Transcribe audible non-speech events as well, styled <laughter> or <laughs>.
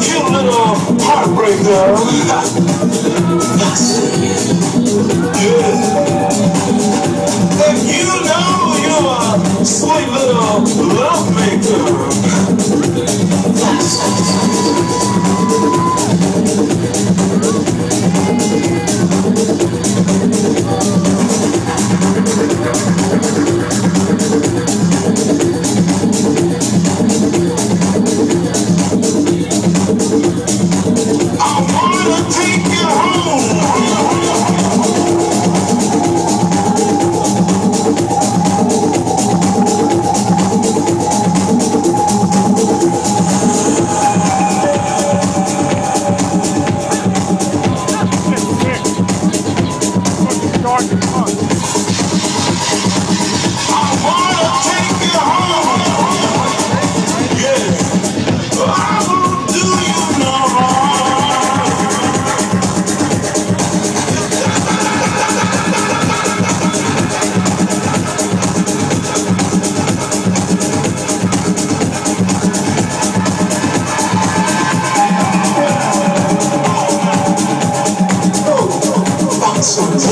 Sweet little love <laughs> Some